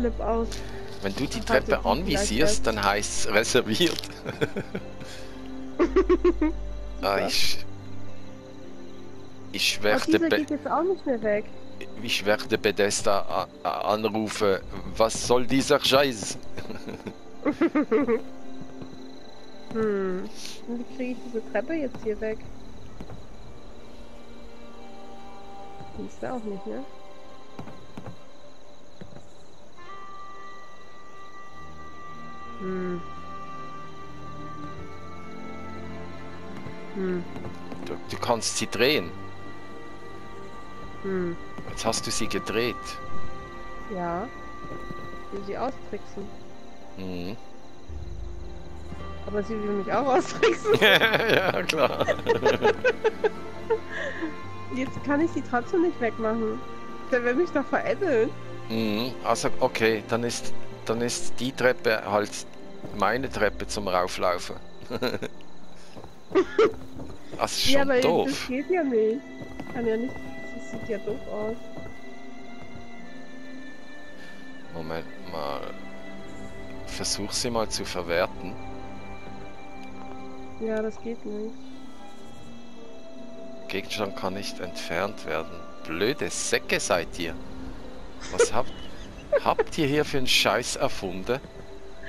Flipp aus. Wenn du die Treppe nicht anvisierst, dann heißt es reserviert. ah, ich, ich werde, geht jetzt auch nicht mehr weg. ich werde Bethesda anrufen. Was soll dieser Scheiß? Hm. Und wie kriege ich diese Treppe jetzt hier weg? Die ist da auch nicht, ne? Hm. Hm. Du, du kannst sie drehen. Hm. Jetzt hast du sie gedreht. Ja. Ich will sie austricksen. Mhm. Aber sie will mich auch austricksen. ja, klar. Jetzt kann ich sie trotzdem nicht wegmachen. Der will mich doch veräppeln. Mhm. Also, okay, dann ist, dann ist die Treppe halt meine Treppe zum Rauflaufen. das ist schon ja, aber das doof. geht ja nicht. Kann ja nicht. Das sieht ja doof aus. Moment mal. Versuch sie mal zu verwerten. Ja, das geht nicht. Gegenstand kann nicht entfernt werden. Blöde Säcke seid ihr. Was habt, habt ihr hier für einen Scheiß erfunden?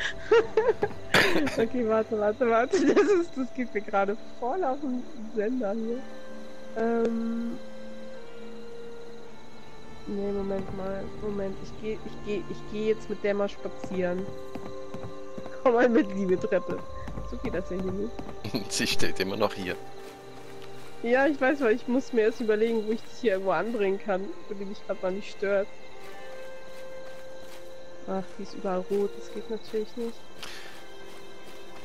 Okay, warte, warte, warte. Das, ist, das geht mir gerade voll auf den Sender hier. Ähm. Nee, Moment mal. Moment, ich gehe ich geh, ich geh jetzt mit der mal spazieren. Komm mal mit, liebe Treppe. So geht das ja hier nicht. Sie steht immer noch hier. Ja, ich weiß, weil ich muss mir erst überlegen, wo ich dich hier irgendwo anbringen kann, wo die mich gerade mal nicht stört. Ach, die ist überall rot, das geht natürlich nicht.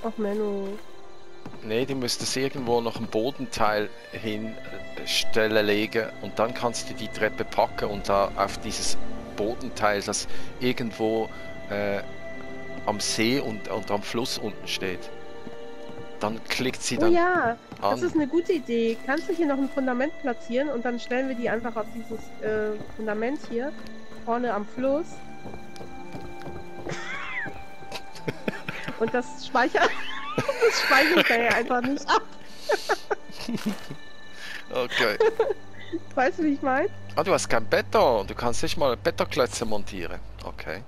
Ach, Menno. Nee, die müsstest irgendwo noch ein Bodenteil hinstellen legen und dann kannst du die Treppe packen und da auf dieses Bodenteil, das irgendwo äh, am See und, und am Fluss unten steht. Dann klickt sie Oh dann ja, das an. ist eine gute Idee. Kannst du hier noch ein Fundament platzieren und dann stellen wir die einfach auf dieses äh, Fundament hier vorne am Fluss. und das speichert das speichert er ja einfach nicht ab. Okay. Weißt du, wie ich meine? Ah, du hast kein Beton. Du kannst nicht mal Betonklötze montieren. Okay.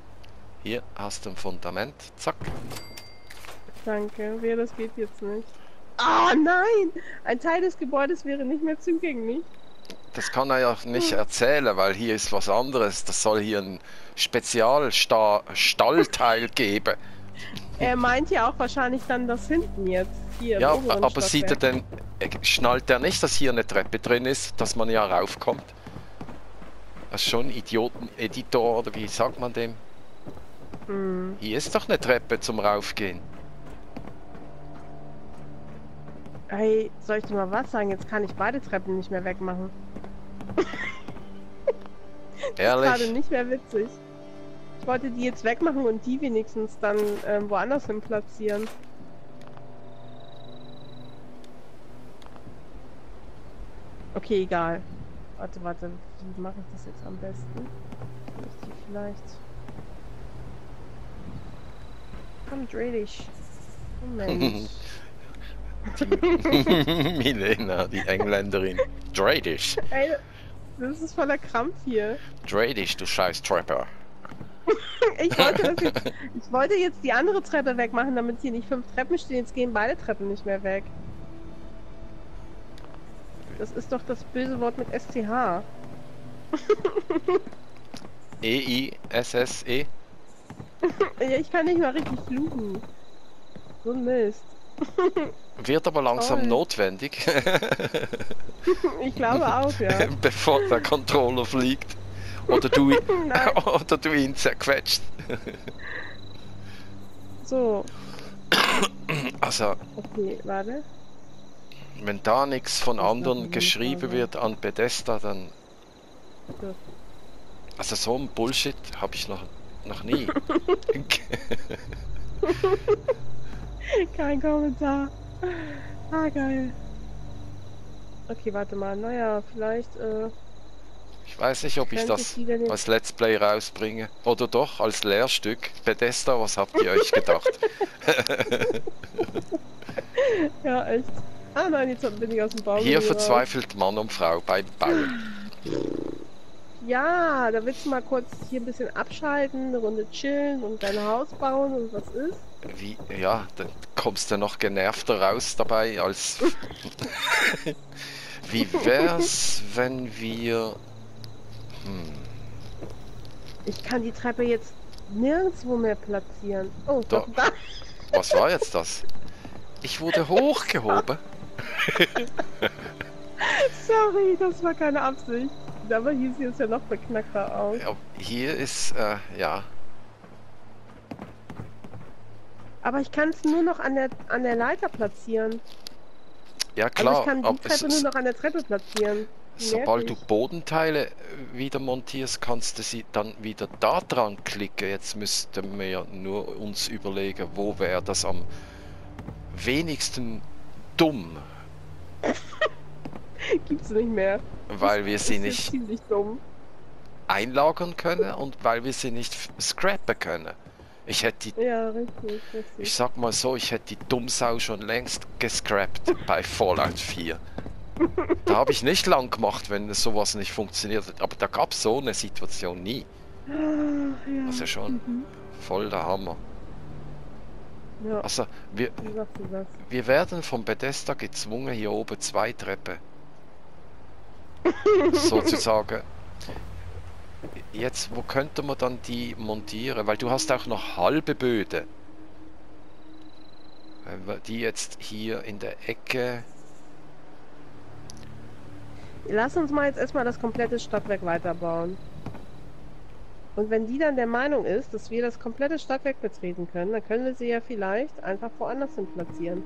Hier hast du ein Fundament. Zack. Danke. Wer das geht jetzt nicht. Ah, nein! Ein Teil des Gebäudes wäre nicht mehr zugänglich. Das kann er ja nicht erzählen, weil hier ist was anderes. Das soll hier ein Spezialstallteil geben. Er meint ja auch wahrscheinlich dann das hinten jetzt. Hier Ja, aber sieht er Stockwerk. denn, äh, schnallt er nicht, dass hier eine Treppe drin ist, dass man ja raufkommt? Das ist schon Idioten-Editor oder wie sagt man dem? Hm. Hier ist doch eine Treppe zum Raufgehen. Hey, soll ich dir mal was sagen? Jetzt kann ich beide Treppen nicht mehr wegmachen. Gerade Ehrlich? nicht mehr witzig. Ich wollte die jetzt wegmachen und die wenigstens dann ähm, woanders hin platzieren. Okay, egal. Warte, warte. Wie mache ich das jetzt am besten? Ich die vielleicht... Komm, dreh dich. Moment. Milena, die Engländerin. Dreh dich. Ey, das ist voller Krampf hier. Dreh dich, du scheiß Trapper. Ich wollte, jetzt, ich wollte jetzt die andere Treppe wegmachen, damit hier nicht fünf Treppen stehen. Jetzt gehen beide Treppen nicht mehr weg. Das ist doch das böse Wort mit STH. E-I-S-S-E. Ja, ich kann nicht mal richtig fluchen. So ein Mist. Wird aber langsam Toll. notwendig, Ich glaube auch, ja. bevor der Controller fliegt. Oder du, oder du ihn zerquetscht. So, Also, okay, warte. wenn da nichts von anderen geschrieben wird an Bethesda, dann. So. Also, so ein Bullshit habe ich noch, noch nie. Kein Kommentar. Ah, geil. Okay, warte mal. Naja, vielleicht, äh, ich weiß nicht, ob ich das als Let's Play rausbringe. Oder doch als Lehrstück. Bethesda, was habt ihr euch gedacht? Ja, echt. Ah nein, jetzt bin ich aus dem Baum. Hier verzweifelt Mann und Frau beim Bauen. Ja, da willst du mal kurz hier ein bisschen abschalten, eine Runde chillen und dein Haus bauen und was ist? Wie, ja, dann kommst du noch genervter raus dabei als... Wie wär's, wenn wir... Hm, Ich kann die Treppe jetzt nirgendwo mehr platzieren. Oh, Doch. doch da. was war jetzt das? Ich wurde hochgehoben. Sorry, das war keine Absicht. Aber hier sieht es ja noch beknackter aus. Ja, hier ist, äh, ja, Aber ich kann es nur noch an der, an der Leiter platzieren. ja Also klar, ich kann die Treppe nur noch an der Treppe platzieren. Sobald du. Bodenteile wieder montierst, kannst du sie dann wieder da dran klicken. Jetzt müssten wir nur uns überlegen, wo wäre das am wenigsten dumm, Gibt's nicht mehr. weil wir sie nicht einlagern können und weil wir sie nicht scrappen können. Ich hätte die, Ja, richtig, richtig. ich sag mal so, ich hätte die Dummsau schon längst gescrapped bei Fallout 4. Da habe ich nicht lang gemacht, wenn sowas nicht funktioniert hat. Aber da gab es so eine Situation nie. Ach, ja. Das ist ja schon Mhm. voll der Hammer. Ja, Also, wir, wir werden vom Bethesda gezwungen, hier oben zwei Treppen. sozusagen. Jetzt, wo könnte man dann die montieren? Weil du hast auch noch halbe Böden. Wenn wir die jetzt hier in der Ecke. Lass uns mal jetzt erstmal das komplette Stadtwerk weiterbauen. Und wenn die dann der Meinung ist, dass wir das komplette Stadtwerk betreten können, dann können wir sie ja vielleicht einfach woanders hin platzieren.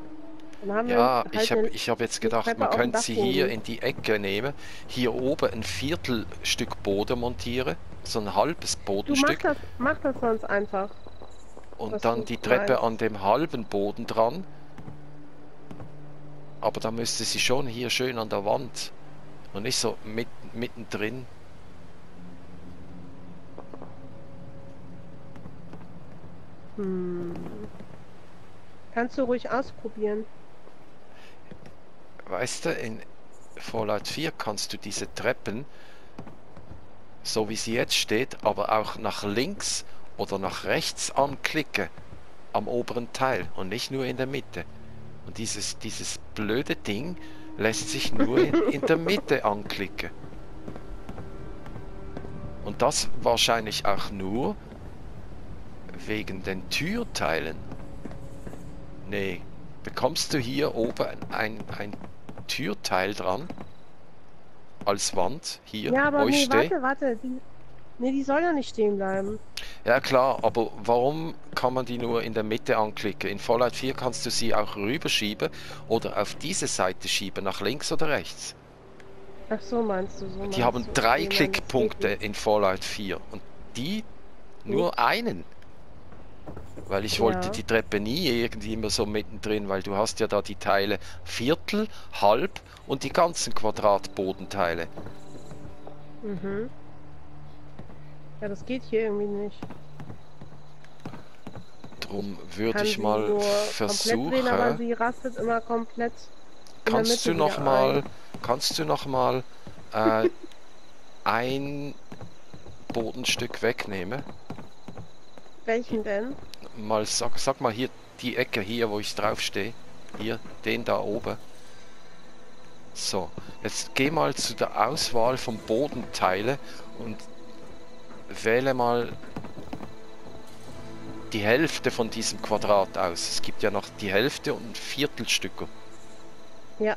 Dann Ja, halt ich habe hab jetzt gedacht, man könnte sie hier in die Ecke nehmen. Hier oben ein Viertelstück Boden montieren. So ein halbes Du mach Bodenstück. das, mach das sonst einfach. Und dann die Treppe meinst. an dem halben Boden dran. Aber da müsste sie schon hier schön an der Wand. Und nicht so mit, mittendrin. Hm. Kannst du ruhig ausprobieren. Weißt du, in Fallout 4 kannst du diese Treppen, so wie sie jetzt steht, aber auch nach links oder nach rechts anklicken. Am oberen Teil und nicht nur in der Mitte. Und dieses, dieses blöde Ding lässt sich nur in, in der Mitte anklicken. Und das wahrscheinlich auch nur wegen den Türteilen. Nee, bekommst du hier oben ein, ein Türteil dran? Als Wand hier, ja, aber nee, warte, warte. Die, nee, die soll ja nicht stehen bleiben. Ja klar, aber warum kann man die nur in der Mitte anklicken? In Fallout 4 kannst du sie auch rüberschieben oder auf diese Seite schieben, nach links oder rechts. Ach so, meinst du so? meinst Die haben du. drei Klickpunkte in Fallout 4 und die nur einen. Weil ich wollte Ja. die Treppe nie irgendwie immer so mittendrin, weil du hast ja da die Teile Viertel, Halb und die ganzen Quadratbodenteile. Mhm. Ja, das geht hier irgendwie nicht. Drum würde ich mal komplett drehen, aber versuchen. sie rastet immer komplett Kannst du noch mal, ein. kannst du noch mal äh, ein Bodenstück wegnehmen? Welchen denn? Mal sag, sag mal hier die Ecke hier, wo ich drauf stehe. Hier, den da oben. So, jetzt geh mal zu der Auswahl von Bodenteile und wähle mal die Hälfte von diesem Quadrat aus. Es gibt ja noch die Hälfte und ein Viertelstück. Ja.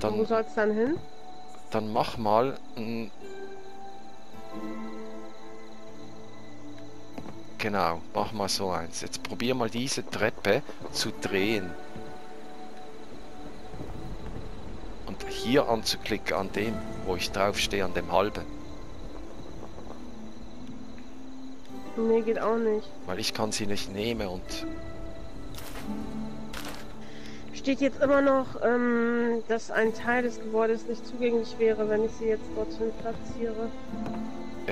Dann Wo soll's dann hin? Dann mach mal ein... Genau, mach mal so eins. Jetzt probier mal diese Treppe zu drehen. Und hier anzuklicken an dem, wo ich drauf stehe, an dem halben. Nee, geht auch nicht. Weil ich kann sie nicht nehmen und steht jetzt immer noch, ähm, dass ein Teil des Gebäudes nicht zugänglich wäre, wenn ich sie jetzt dorthin platziere.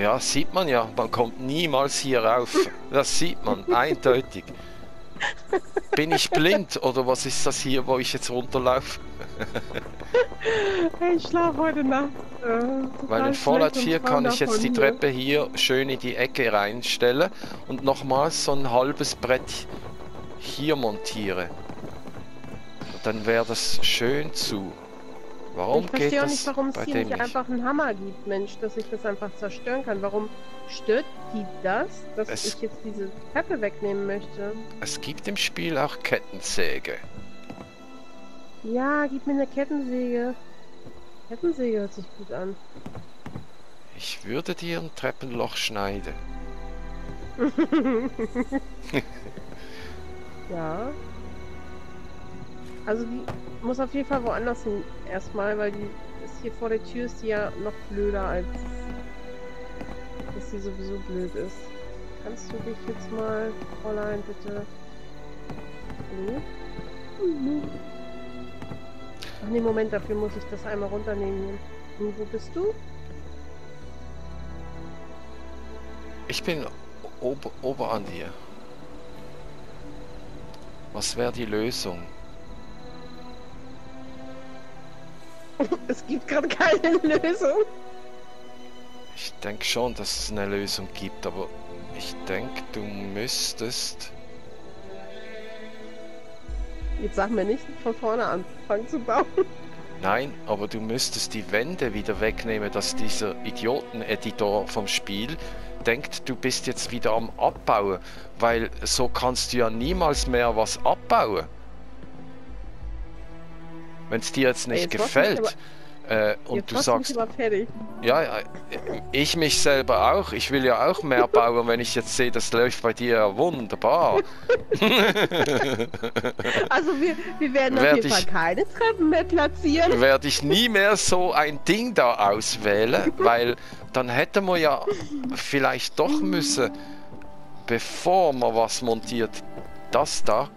Ja, sieht man ja. Man kommt niemals hier rauf. Das sieht man, eindeutig. Bin ich blind oder was ist das hier, wo ich jetzt runterlaufe? ich schlafe heute Nacht. Äh, Weil in Fallout 4 kann ich jetzt die Treppe hier schön in die Ecke reinstellen und nochmals so ein halbes Brett hier montiere. Dann wäre das schön zu. Warum ich verstehe auch nicht, warum es hier nicht nicht? einfach einen Hammer gibt, Mensch, dass ich das einfach zerstören kann. Warum stört die das, dass Es- ich jetzt diese Treppe wegnehmen möchte? Es gibt im Spiel auch Kettensäge. Ja, gib mir eine Kettensäge. Kettensäge hört sich gut an. Ich würde dir ein Treppenloch schneiden. Ja. Also die muss auf jeden Fall woanders hin erstmal, weil die ist hier vor der Tür ist die ja noch blöder als dass sie sowieso blöd ist. Kannst du dich jetzt mal, Fräulein, bitte. Mhm. Ach nee, Moment, dafür muss ich das einmal runternehmen. Und wo bist du? Ich bin ober, ober an dir. Was wäre die Lösung? Es gibt gerade keine Lösung. Ich denke schon, dass es eine Lösung gibt, aber ich denke, du müsstest... Jetzt sag mir nicht von vorne anfangen zu bauen. Nein, aber du müsstest die Wände wieder wegnehmen, dass dieser Idioten-Editor vom Spiel denkt, du bist jetzt wieder am Abbauen, weil so kannst du ja niemals mehr was abbauen. Wenn es dir jetzt nicht jetzt du mich gefällt äh, und Jetzt du sagst, aber ja, ja, ich mich selber auch, ich will ja auch mehr bauen, wenn ich jetzt sehe, das läuft bei dir ja wunderbar. Also wir, wir werden Werd auf jeden Fall keine Treppen mehr platzieren. werde ich nie mehr so ein Ding da auswählen, weil dann hätten wir ja vielleicht doch müssen, bevor man was montiert, das da.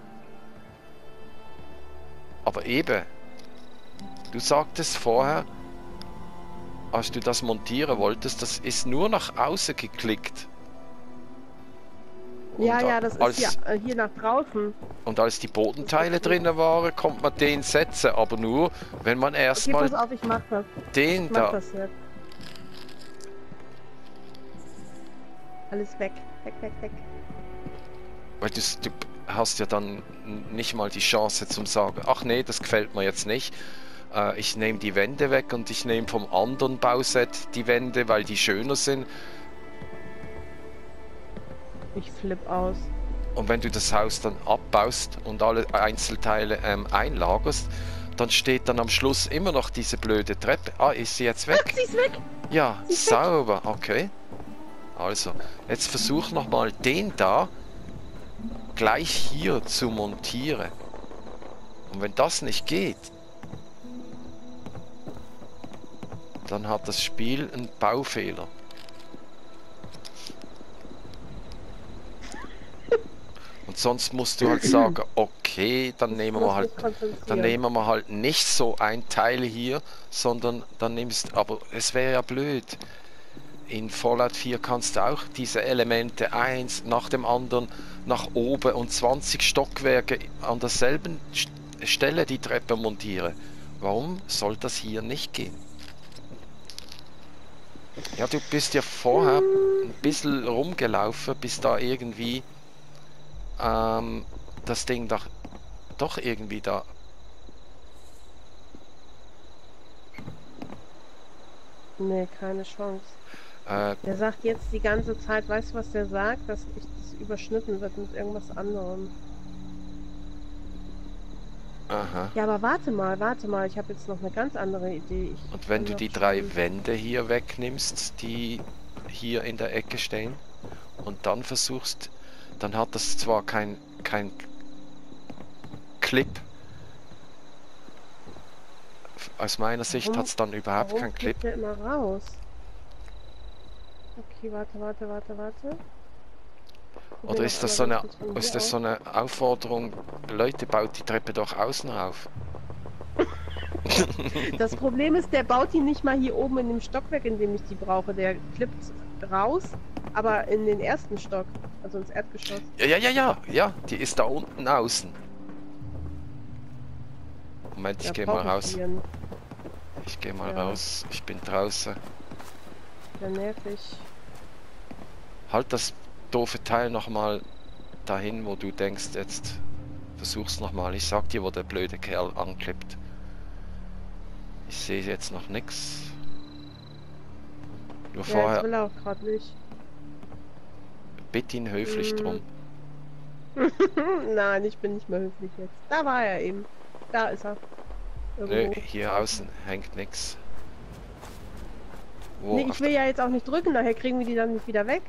Aber eben, du sagtest vorher, als du das montieren wolltest, das ist nur nach außen geklickt. Ja, Und ja, das als, ist ja hier nach draußen. Und als die Bodenteile drinnen waren, kommt man den setzen, aber nur, wenn man Okay, erstmal pass auf, ich mach das. den Ich mach da das jetzt. Alles weg. Weg, weg, weg. Weil du, du hast ja dann nicht mal die Chance zum sagen, ach nee, das gefällt mir jetzt nicht. Äh, ich nehme die Wände weg und ich nehme vom anderen Bauset die Wände, weil die schöner sind. Ich flipp aus. Und wenn du das Haus dann abbaust und alle Einzelteile ähm, einlagerst, dann steht dann am Schluss immer noch diese blöde Treppe. Ah, ist sie jetzt weg? Sie ist weg! Ja, ist weg. sauber, okay. Also, jetzt versuch nochmal den da gleich hier zu montieren. Und wenn das nicht geht, dann hat das Spiel einen Baufehler. Und sonst musst du halt sagen, okay, dann nehmen wir halt dann nehmen wir halt nicht so ein Teil hier, sondern dann nimmst aber es wäre ja blöd. In Fallout 4 kannst du auch diese Elemente eins nach dem anderen nach oben und 20 Stockwerke an derselben St- Stelle die Treppe montieren. Warum soll das hier nicht gehen? Ja, du bist ja vorher ein bisschen rumgelaufen, bis da irgendwie ähm, das Ding doch, doch irgendwie da Nee, keine Chance. Äh, Der sagt jetzt die ganze Zeit, weißt du, was der sagt? Dass ich das überschnitten wird mit irgendwas anderem. Aha. Ja, aber warte mal, warte mal. Ich habe jetzt noch eine ganz andere Idee. Ich Und wenn du die drei schon- Wände hier wegnimmst, die hier in der Ecke stehen, und dann versuchst, dann hat das zwar kein, kein Clip. Aus meiner Sicht hat es dann überhaupt keinen Clip. der immer raus? Okay, warte, warte, warte, warte. Oder ist das so eine, ist das so eine Aufforderung, Leute, baut die Treppe doch außen rauf? Das Problem ist, der baut die nicht mal hier oben in dem Stockwerk, in dem ich die brauche. Der klippt raus, aber in den ersten Stock, also ins Erdgeschoss. Ja, ja, ja, ja, ja, die ist da unten außen. Moment, ich Da gehe mal raus. Ich gehe mal Ja. raus. Ich bin draußen. Ja, nervig. Halt das doofe Teil nochmal dahin, wo du denkst, jetzt versuch's nochmal. Ich sag dir, wo der blöde Kerl anklippt. Ich sehe jetzt noch nix. Nur Ja, vorher das will auch gerade nicht. bitte ihn höflich Mm. drum. Nein, ich bin nicht mehr höflich jetzt. Da war er eben. Da ist er. Nö, Irgendwo. hier außen hängt nix. Wo? nee, ich will ja jetzt auch nicht drücken, nachher kriegen wir die dann nicht wieder weg.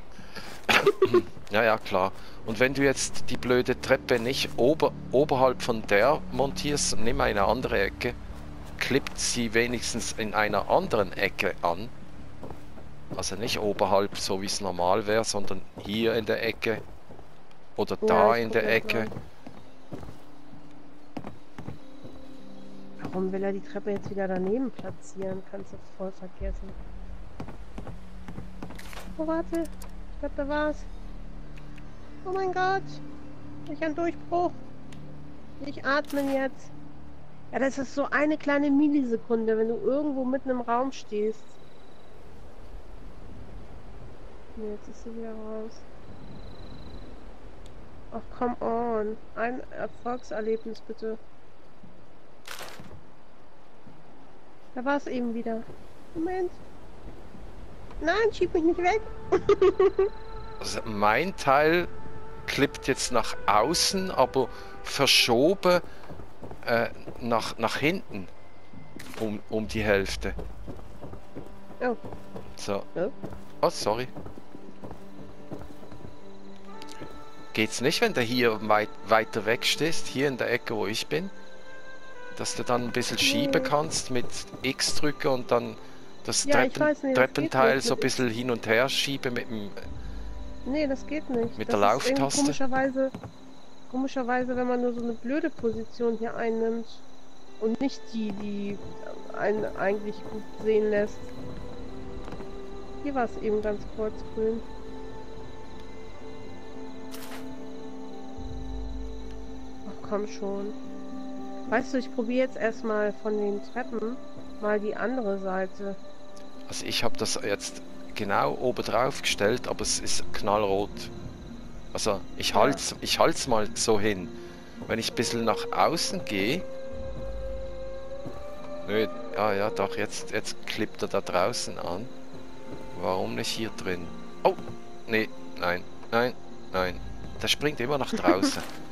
Ja, ja, klar. Und wenn du jetzt die blöde Treppe nicht ober, oberhalb von der montierst nimm eine andere Ecke, klippt sie wenigstens in einer anderen Ecke an. Also nicht oberhalb, so wie es normal wäre, sondern hier in der Ecke oder Ja, da in der Ecke. Warum will er die Treppe jetzt wieder daneben platzieren? Kannst du voll vergessen. Oh, warte. Ich glaube, da war's. Oh mein Gott. Ich ein Durchbruch. Ich atme jetzt. Ja, das ist so eine kleine Millisekunde, wenn du irgendwo mitten im Raum stehst. Nee, jetzt ist sie wieder raus. Ach, come on. Ein Erfolgserlebnis, bitte. Da war es eben wieder. Moment. Nein, schieb mich nicht weg. Also mein Teil klippt jetzt nach außen, aber verschoben äh, nach, nach hinten um, um die Hälfte. Oh. So. Oh. Oh, sorry. Geht's nicht, wenn du hier weit, weiter weg stehst, hier in der Ecke, wo ich bin? Dass du dann ein bisschen schieben Nee. kannst mit X drücken und dann das Ja, Treppen, nicht, das Treppenteil nicht so ein bisschen hin und her schieben mit dem Nee, das geht nicht. Mit das der Lauftaste? Komischerweise, komischerweise, wenn man nur so eine blöde Position hier einnimmt und nicht die, die einen eigentlich gut sehen lässt. Hier war es eben ganz kurz grün. Ach komm schon. Weißt du, ich probiere jetzt erstmal von den Treppen mal die andere Seite. Also ich habe das jetzt genau oben drauf gestellt, aber es ist knallrot. Also ich halte ich halt's mal so hin. Wenn ich ein bisschen nach außen gehe. Nö, ja, ja, doch, jetzt, jetzt klippt er da draußen an. Warum nicht hier drin? Oh, nee, nein, nein, nein. Der springt immer nach draußen.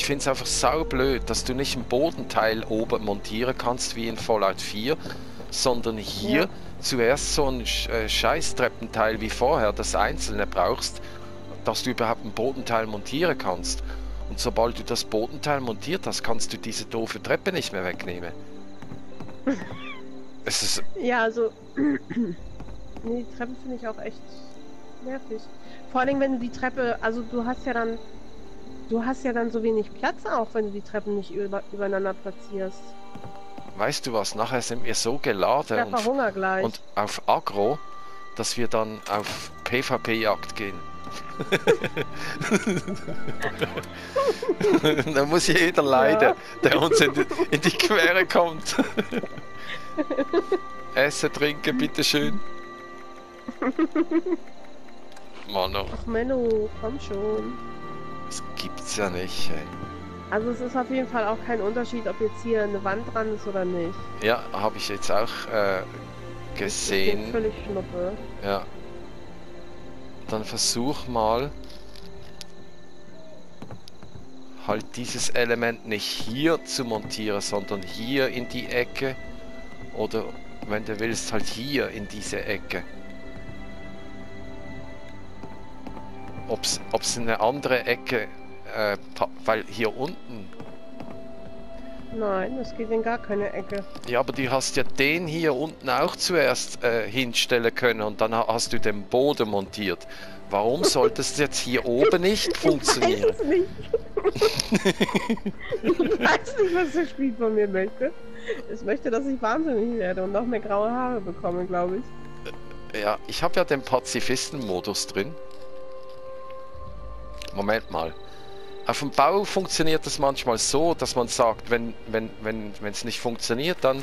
Ich finde es einfach saublöd, dass du nicht ein Bodenteil oben montieren kannst wie in Fallout 4, sondern hier Ja. zuerst so ein äh, Scheißtreppenteil wie vorher, das einzelne brauchst, dass du überhaupt ein Bodenteil montieren kannst. Und sobald du das Bodenteil montiert hast, kannst du diese doofe Treppe nicht mehr wegnehmen. es ist, Ja, also. nee, die Treppe finde ich auch echt nervig. Vor allem, wenn du die Treppe. Also, du hast ja dann. Du hast ja dann so wenig Platz auch, wenn du die Treppen nicht über, übereinander platzierst. weißt du was, nachher sind wir so geladen Ja, und, und auf Agro, dass wir dann auf PvP-Jagd gehen. da muss jeder leiden, der uns in die, in die Quere kommt. Essen, trinken, bitteschön. Mano, Ach, Menno, komm schon. Das gibt's ja nicht. Ey. Also, es ist auf jeden Fall auch kein Unterschied, ob jetzt hier eine Wand dran ist oder nicht. Ja, habe ich jetzt auch äh, Das ist gesehen. völlig schnuppe. Ja. Dann versuch mal halt dieses Element nicht hier zu montieren, sondern hier in die Ecke oder wenn du willst halt hier in diese Ecke. Ob's, ob's eine andere Ecke, äh, weil hier unten Nein, das geht in gar keine Ecke. Ja, aber du hast ja den hier unten auch zuerst äh, hinstellen können und dann ha- hast du den Boden montiert. Warum sollte es jetzt hier oben nicht funktionieren? Ich weiß es nicht. ich weiß nicht, was das Spiel von mir möchte. Es möchte, dass ich wahnsinnig werde und noch mehr graue Haare bekomme, glaube ich. Ja, ich habe ja den Pazifisten-Modus drin. Moment mal. Auf dem Bau funktioniert das manchmal so, dass man sagt, wenn wenn wenn wenn es nicht funktioniert, dann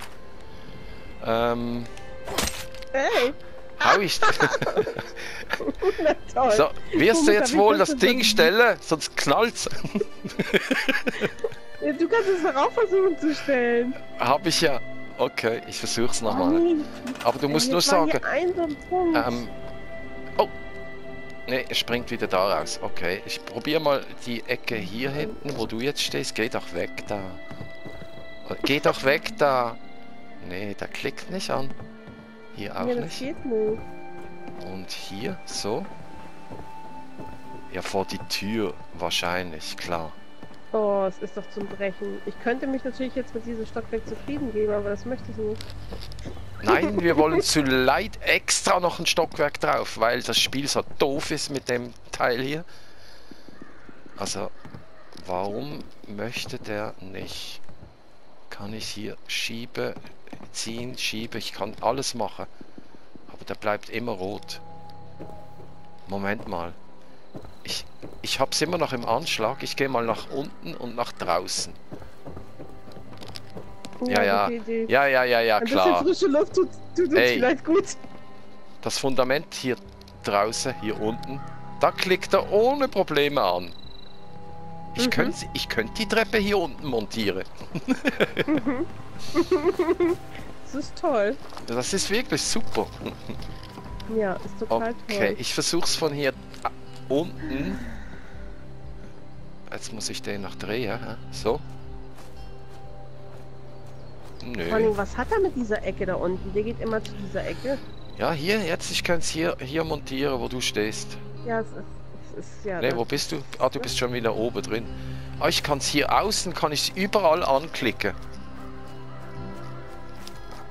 ähm, Hey, hau ich. na so, wirst du jetzt wohl das Ding stellen, sonst knallt's. Ja, Du kannst es auch versuchen zu stellen. Hab ich ja. Okay, ich versuch's nochmal. Nein, Aber du musst nur sagen. Ähm. Oh! Ne, er springt wieder da raus. Okay, ich probiere mal die Ecke hier hinten, wo du jetzt stehst. Geh doch weg da. Geh doch weg da. Nee, der klickt nicht an. Hier auch ja, das nicht. geht nicht. Und hier, so. Ja, vor die Tür. Wahrscheinlich, klar. Oh, es ist doch zum Brechen. Ich könnte mich natürlich jetzt mit diesem Stockwerk zufrieden geben, aber das möchte ich nicht. Nein, wir wollen zu Leid extra noch ein Stockwerk drauf, weil das Spiel so doof ist mit dem Teil hier. Also, warum möchte der nicht? Kann ich hier schiebe, ziehen, schiebe, ich kann alles machen. Aber der bleibt immer rot. Moment mal. Ich, ich hab's immer noch im Anschlag. Ich gehe mal nach unten und nach draußen. Ja, ja. gute Idee. Ja, ja, ja, ja, Ein klar. bisschen frische Luft tut, tut uns vielleicht gut. Das Fundament hier draußen, hier unten, da klickt er ohne Probleme an. Ich Mhm. könnte ich könnt die Treppe hier unten montieren. Das ist toll. Das ist wirklich super. Ja, ist total Okay, toll. ich versuch's von hier unten. Jetzt muss ich den noch drehen. hä? So. Vor Nö. allem, was hat er mit dieser Ecke da unten? Der geht immer zu dieser Ecke. Ja, hier, jetzt, ich kann es hier, hier montieren, wo du stehst. Ja, es ist, es ist ja. Ne, wo bist du? Ah, du bist schon wieder oben drin. Ah, ich kann es hier außen, kann ich es überall anklicken.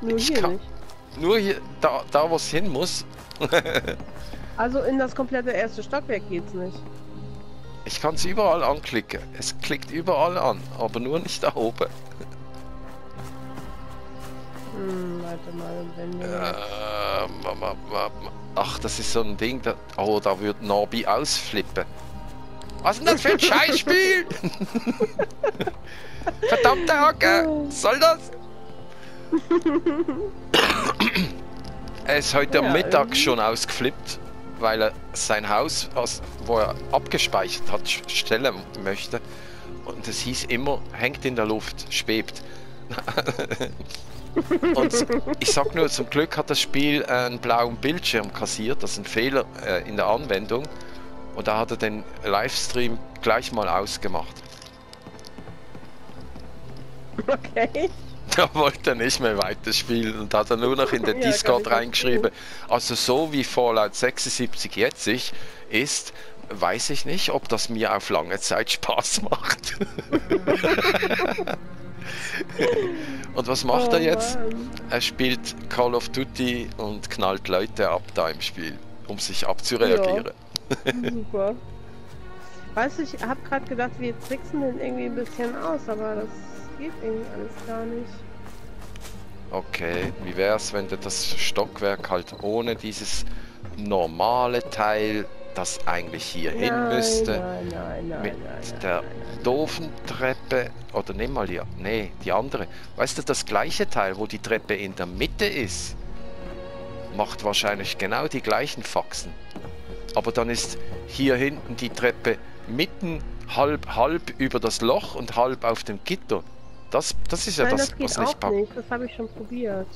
Nur ich hier kann- nicht. Nur hier, da, da wo es hin muss. Also in das komplette erste Stockwerk geht's nicht. Ich kann es überall anklicken. Es klickt überall an, aber nur nicht da oben. Hm, warte mal, wenn wir. Äh, ma- ach, das ist so ein Ding, da, oh, da wird Norbi ausflippen. Was ist denn das für ein Scheißspiel? Verdammte Hacke! Was soll das? er ist heute Ja, Mittag irgendwie. schon ausgeflippt, weil er sein Haus, aus, wo er abgespeichert hat, stellen möchte. Und es hieß immer, hängt in der Luft, schwebt. Und ich sag nur, zum Glück hat das Spiel einen blauen Bildschirm kassiert, das ist ein Fehler äh, in der Anwendung. Und da hat er den Livestream gleich mal ausgemacht. Okay. Da wollte er nicht mehr weiterspielen und hat er nur noch in den Ja, Discord reingeschrieben. Also so wie Fallout 76 jetzt ist, weiß ich nicht, ob das mir auf lange Zeit Spaß macht. und was macht er Oh jetzt? Mann. Er spielt Call of Duty und knallt Leute ab da im Spiel, um sich abzureagieren. Super. Weißt du, ich hab gerade gedacht, wir tricksen den irgendwie ein bisschen aus, aber das geht irgendwie alles gar nicht. Okay, wie wär's, wenn du das Stockwerk halt ohne dieses normale Teil, das eigentlich hier hin nein, müsste, Nein, nein, nein, mit nein, der doofen Treppe, oder nimm mal die, nee, die andere. Weißt du, das gleiche Teil, wo die Treppe in der Mitte ist, macht wahrscheinlich genau die gleichen Faxen. Aber dann ist hier hinten die Treppe mitten halb, halb über das Loch und halb auf dem Gitter. Das, das ist ja Nein, das, das was nicht passt. nicht. Das habe ich schon probiert.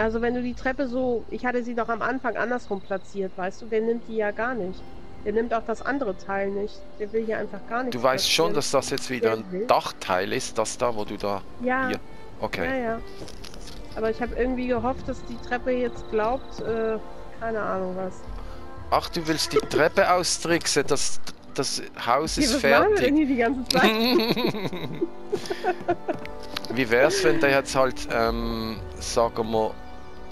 Also wenn du die Treppe so, ich hatte sie doch am Anfang andersrum platziert, weißt du, der nimmt die ja gar nicht. Der nimmt auch das andere Teil nicht. Der will hier einfach gar nicht. Du weißt schon, dass das jetzt wieder Der ein Dachteil ist, das da, wo du da. Ja, hier. Okay. ja, ja. Aber ich habe irgendwie gehofft, dass die Treppe jetzt glaubt, äh, keine Ahnung was. Ach, du willst die Treppe austricksen, dass, das Haus ist was machen wir denn fertig. hier die ganze Zeit? Wie wär's, wenn du jetzt halt, ähm, sagen wir,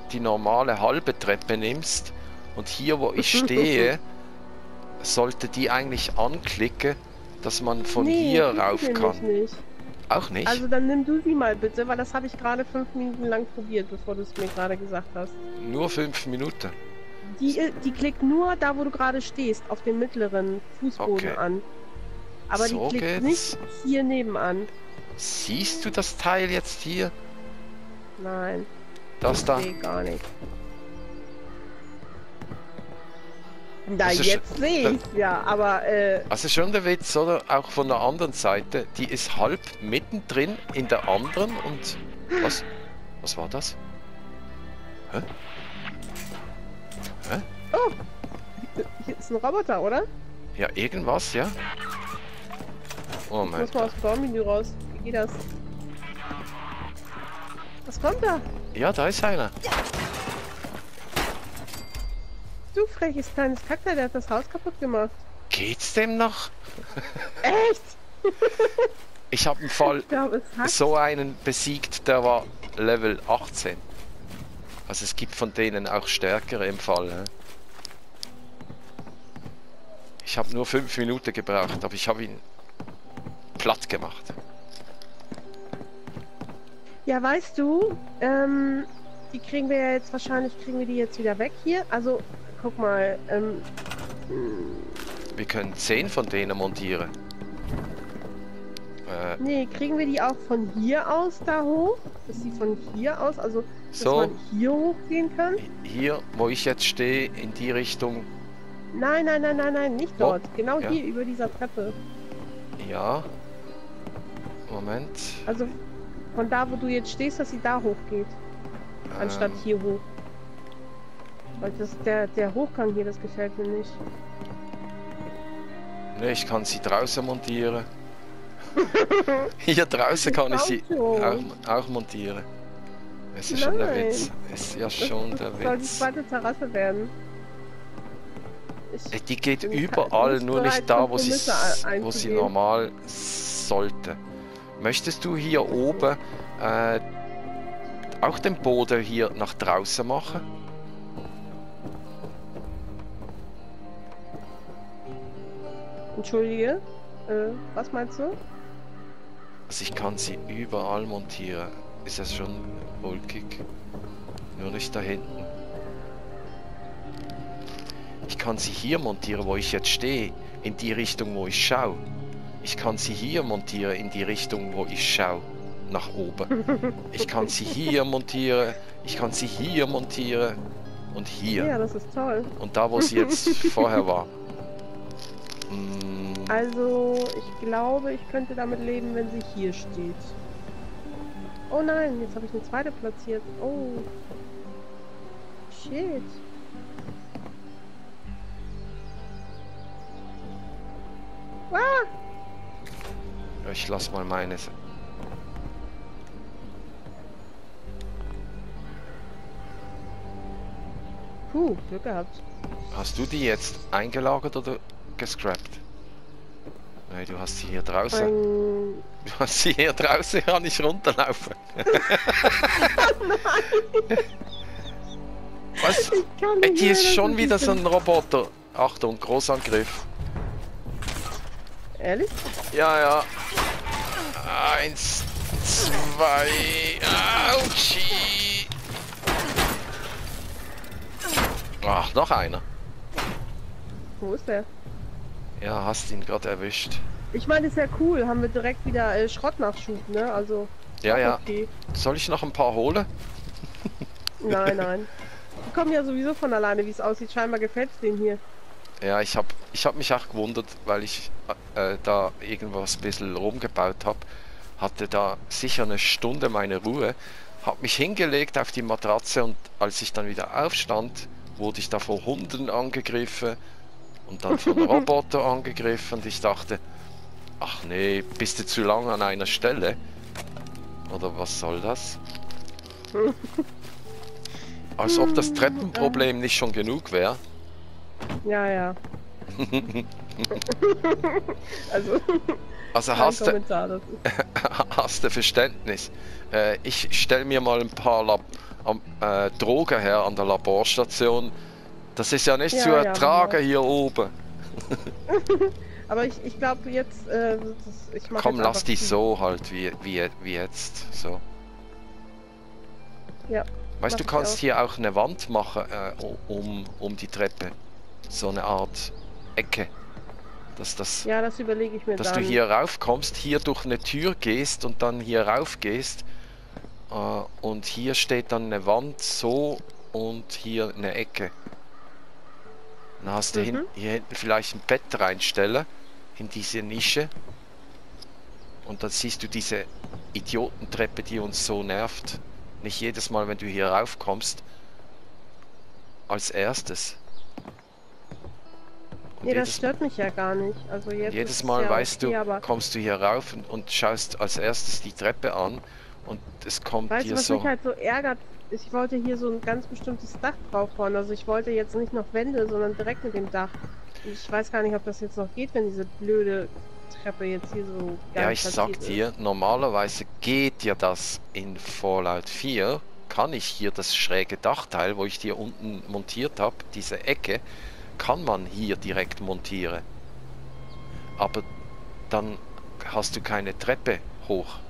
die normale halbe Treppe nimmst und hier, wo ich stehe, sollte die eigentlich anklicken, dass man von nee, hier rauf kann. ich nicht. Auch nicht? Also dann nimm du sie mal bitte, weil das habe ich gerade fünf Minuten lang probiert, bevor du es mir gerade gesagt hast. Nur fünf Minuten. Die, die klickt nur da, wo du gerade stehst, auf dem mittleren Fußboden Okay. an. Aber So die klickt geht's. nicht hier nebenan. Siehst du das Teil jetzt hier? Nein, Das da? nee, gar nicht. Na, jetzt sehe ich ja, aber äh, Also schon der Witz, oder? Auch von der anderen Seite. Die ist halb mittendrin in der anderen und... Was? Was war das? hier ist ein Roboter, oder? Ja, irgendwas, ja? Oh Ich mein muss mal aus dem Baumenü raus. Wie geht das? Was kommt da? Ja, da ist einer. Du freches kleines Kackler, der hat das Haus kaputt gemacht. Geht's dem noch? Echt? Ich habe im Fall hat. so einen besiegt, der war Level 18. Also es gibt von denen auch stärkere im Fall. hä? Ich habe nur fünf Minuten gebraucht, aber ich habe ihn platt gemacht. Ja, weißt du, ähm, die kriegen wir ja jetzt wahrscheinlich, kriegen wir die jetzt wieder weg hier. Also, guck mal, ähm, Wir können zehn von denen montieren. Äh, nee, kriegen wir die auch von hier aus da hoch? Dass die von hier aus, also, dass so, man hier hochgehen kann? hier, wo ich jetzt stehe, in die Richtung. Nein, nein, nein, nein, nein, nicht dort. Genau Ja. hier, über dieser Treppe. Ja. Moment. Also, von da, wo du jetzt stehst, dass sie da hochgeht, anstatt Ähm, hier hoch. Weil das, der, der Hochgang hier, das gefällt mir nicht. Ne, ich kann sie draußen montieren. Hier draußen kann ich sie auch, auch montieren. Es ist schon der Nein. Witz. Es ist ja schon der Soll die Witz. zweite Terrasse werden. Ich, Die geht überall, nur nicht da, wo sie, wo sie normal sollte. Möchtest du hier oben äh, auch den Boden hier nach draußen machen? Entschuldige. Äh, was meinst du? Also ich kann sie überall montieren. Ist das schon wolkig? Nur nicht da hinten. Ich kann sie hier montieren, wo ich jetzt stehe. In die Richtung, wo ich schaue. Ich kann sie hier montieren, in die Richtung, wo ich schaue. Nach oben. Ich kann sie hier montieren. Ich kann sie hier montieren. Und hier. Ja, das ist toll. Und da, wo sie jetzt vorher war. Mm, Also, ich glaube, ich könnte damit leben, wenn sie hier steht. Oh nein, jetzt habe ich eine zweite platziert. Oh. Shit. Ah, ich lass mal meine. puh, Glück gehabt. Hast du die jetzt eingelagert oder gescrapped? Nein, du hast sie hier draußen. Ein... Du hast sie hier draußen, kann ich runterlaufen. Was? Ich kann Ey, nicht die mehr, ist schon wieder so ein... ein Roboter. Achtung, Großangriff. Ehrlich? Ja, ja. Eins, zwei. Autschi. Ach, noch einer. Wo ist der? Ja, hast ihn gerade erwischt. Ich meine, ist ja cool. Haben wir direkt wieder äh, Schrottnachschub, ne? Also. Ja, ja. Okay. Soll ich noch ein paar holen? Nein, nein. Die kommen ja sowieso von alleine, wie es aussieht. Scheinbar gefällt es denen hier. Ja, ich hab, ich hab mich auch gewundert, weil ich äh, da irgendwas ein bisschen rumgebaut habe. Hatte da sicher eine Stunde meine Ruhe. Hab mich hingelegt auf die Matratze und als ich dann wieder aufstand, wurde ich da von Hunden angegriffen und dann von Roboter angegriffen und ich dachte, ach nee, bist du zu lang an einer Stelle? Oder was soll das? Als ob das Treppenproblem nicht schon genug wäre. Ja, ja. also, Also hast du, hast du Verständnis? Äh, ich stelle mir mal ein paar Lab am- äh, Drogen her an der Laborstation. Das ist ja nicht Ja, zu ja, ertragen genau. hier oben. aber ich, ich glaube jetzt, äh, das, ich Komm, jetzt lass die- so halt, wie, wie, wie jetzt. So. Ja. Weißt du, kannst auch. hier auch eine Wand machen äh, um, um die Treppe. So eine Art Ecke. Dass, das, Ja, das überlege ich mir dass dann. du hier raufkommst, hier durch eine Tür gehst und dann hier rauf gehst. Äh, und hier steht dann eine Wand so und hier eine Ecke. Dann hast du Mhm. hin, hier hinten vielleicht ein Bett reinstellen in diese Nische. Und dann siehst du diese Idiotentreppe, die uns so nervt. Nicht jedes Mal, wenn du hier raufkommst, als erstes. Und Nee, das stört mich ja gar nicht. Also jetzt jedes ist es Mal ja weißt okay, du, kommst du hier rauf und, und schaust als erstes die Treppe an und es kommt weißt du, dir was so. mich halt so ärgert? Ich wollte hier so ein ganz bestimmtes Dach drauf bauen. Also ich wollte jetzt nicht noch Wände, sondern direkt mit dem Dach. Ich weiß gar nicht, ob das jetzt noch geht, wenn diese blöde Treppe jetzt hier so Ja, ich sag platziert dir, normalerweise geht ja das in Fallout 4. Kann ich hier das schräge Dachteil, wo ich dir unten montiert habe, diese Ecke, kann man hier direkt montieren. Aber dann hast du keine Treppe hoch.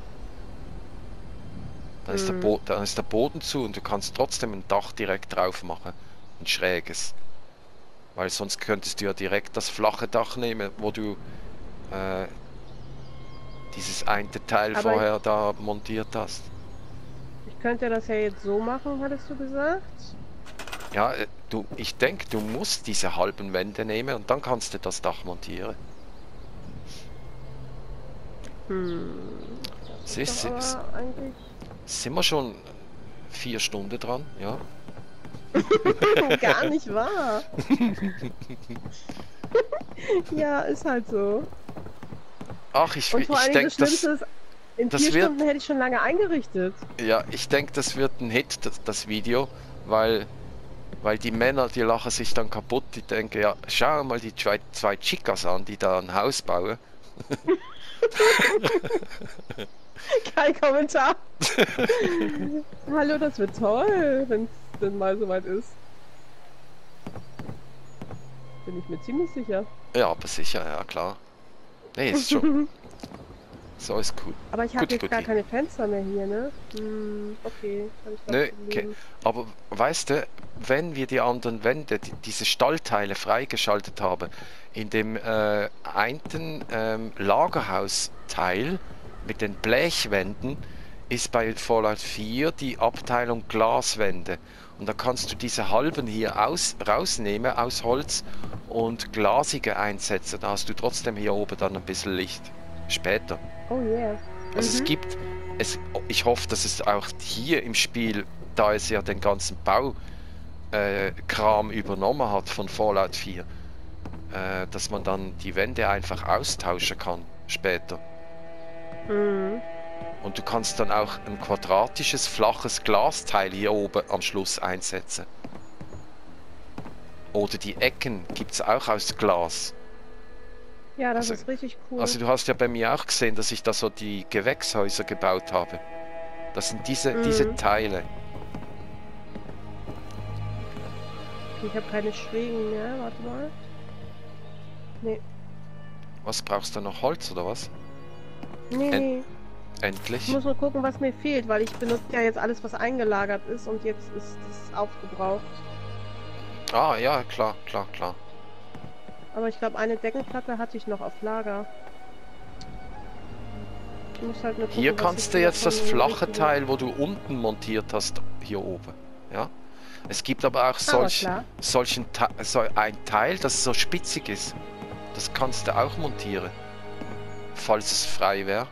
Dann ist, der Mhm. Bo dann ist der Boden zu und du kannst trotzdem ein Dach direkt drauf machen. Ein schräges. Weil sonst könntest du ja direkt das flache Dach nehmen, wo du äh, dieses eine Teil Aber vorher da montiert hast. Ich könnte das ja jetzt so machen, hattest du gesagt? Ja, äh, du, ich denke, du musst diese halben Wände nehmen und dann kannst du das Dach montieren. Hm. Siehst ist du, doch s- aber eigentlich sind wir schon vier Stunden dran, ja? gar nicht wahr. ja, ist halt so. Ach, ich, Und ich vor denke, das das, in das vier wird- Stunden hätte ich schon lange eingerichtet. ja, ich denke, das wird ein Hit, das, das Video, weil, weil die Männer, die lachen sich dann kaputt, die denken, ja, schau mal die zwei, zwei Chicas an, die da ein Haus bauen. Kein Kommentar. Hallo, das wird toll, wenn es denn mal soweit ist. Bin ich mir ziemlich sicher. Ja, aber sicher, ja klar. Nee, ist schon, so ist gut. Aber ich habe jetzt gut, gar keine Fenster mehr hier, ne? Hm, okay. Nö, Problem. Aber weißt du, wenn wir die anderen Wände, die, diese Stallteile freigeschaltet haben, in dem äh, einen ähm, Lagerhausteil mit den Blechwänden ist bei Fallout 4 die Abteilung Glaswände. Und da kannst du diese halben hier aus, rausnehmen aus Holz und glasige einsetzen. Da hast du trotzdem hier oben dann ein bisschen Licht. Später. Oh yeah. Also es Mhm. gibt, es, ich hoffe, dass es auch hier im Spiel, da es ja den ganzen Baukram äh, übernommen hat von Fallout 4, äh, dass man dann die Wände einfach austauschen kann später. Mhm. Und du kannst dann auch ein quadratisches, flaches Glasteil hier oben am Schluss einsetzen. Oder die Ecken gibt es auch aus Glas. Ja, das Also- ist richtig cool. Also du hast ja bei mir auch gesehen, dass ich da so die Gewächshäuser gebaut habe. Das sind diese, diese Mhm. Teile. Okay, ich habe keine Schrägen mehr. Warte mal. Nee. Was brauchst du noch? Holz oder was? Nee, Ä- nee. Ich Endlich. muss nur gucken, was mir fehlt, weil ich benutze ja jetzt alles, was eingelagert ist und jetzt ist es aufgebraucht. Ah, ja, klar, klar, klar. Aber ich glaube, eine Deckenplatte hatte ich noch auf Lager. Halt gucken, Hier kannst du jetzt das flache Teil, wo du unten montiert hast, hier oben. Ja. Es gibt aber auch Aber solch, klar. solchen so ein Teil, das so spitzig ist. Das kannst du auch montieren. Falls es frei wäre.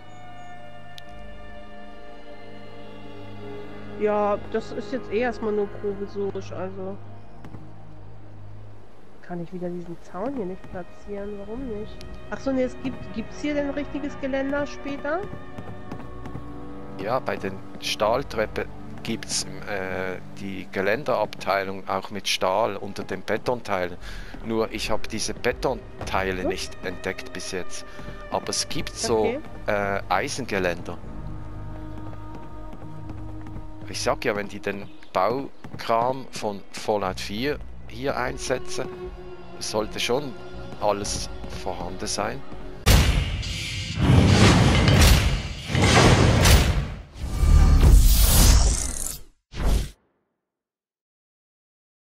Ja, das ist jetzt eh erstmal nur provisorisch, also. Kann ich wieder diesen Zaun hier nicht platzieren? Warum nicht? Achso, nee, es gibt gibt's hier denn ein richtiges Geländer später? Ja, bei den Stahltreppe gibt es äh, die Geländerabteilung auch mit Stahl unter den Betonteilen. Nur ich habe diese Betonteile Gut. nicht entdeckt bis jetzt. Aber es gibt so Okay. äh, Eisengeländer. Ich sag ja, wenn die den Baukram von Fallout 4 hier einsetzen, sollte schon alles vorhanden sein.